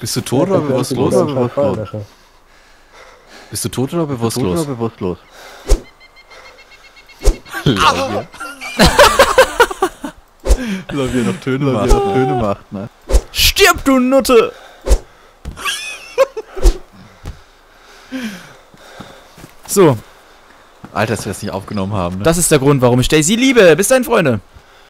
Bist du tot oder bewusstlos? Bist du tot oder bewusstlos? Oder bewusstlos? Lavier. Lavier noch Töne macht. ihr noch ne? Töne macht, ne? Stirb, du Nutte! So, Alter, dass wir das nicht aufgenommen haben. Ne? das ist der Grund, warum ich Daisy liebe. Bis dann, Freunde.